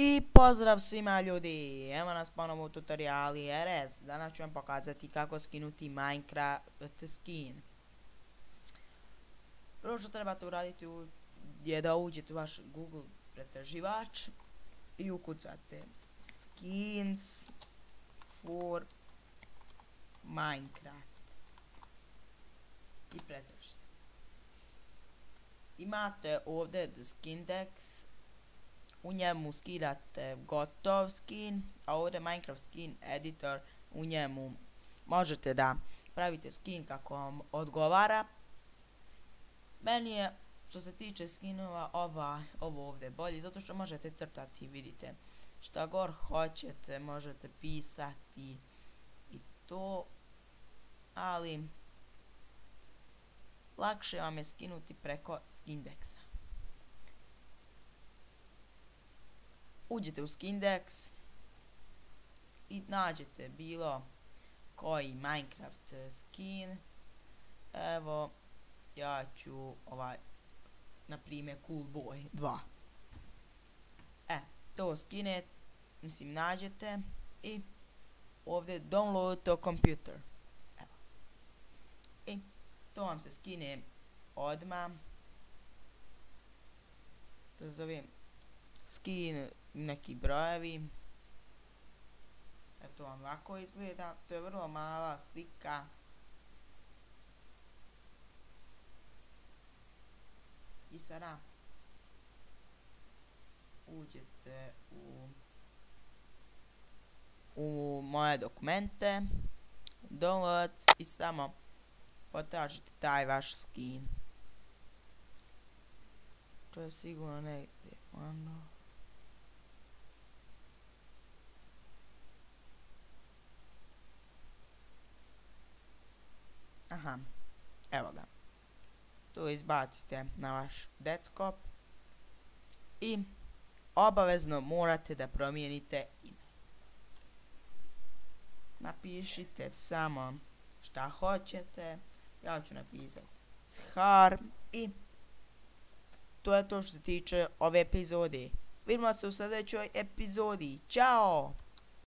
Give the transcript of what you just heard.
I pozdrav svima ljudi, evo nas ponovo u tutoriali RS, danas ću vam pokazati kako skinuti Minecraft skin. Prvo što trebate uraditi je da uđete u vaš Google pretraživač i ukucate skins for Minecraft i pretražite. Imate ovdje Skindex u njemu skidate gotov skin, a ovdje Minecraft skin editor, u njemu možete da pravite skin kako vam odgovara. Meni je, što se tiče skinova, ova, ovo ovdje bolji, zato što možete crtati, vidite, šta gor hoćete, možete pisati i to, ali lakše vam je skinuti preko Skindexa. Uđete u Skindex i nađete bilo koji Minecraft eh, skin. Evo, ja ću ovaj, na primjer Cool Boy 2. E, to skine, mislim, nađete i ovdje download to computer. Evo. I to vam se skine odmah. To zovem skin neki brojevi. Eto vam ovako izgleda. To je vrlo mala slika. I sada uđete u u moje dokumente downloads i samo potražite taj vaš skin. To je sigurno negdje. Ono. Aha, evo ga. Tu izbacite na vaš desktop i obavezno morate da promijenite ime. Napišite samo šta hoćete. Ja ću napisati Charm i to je to što se tiče ove epizode. Vidimo se u sljedećoj epizodi. Ćao!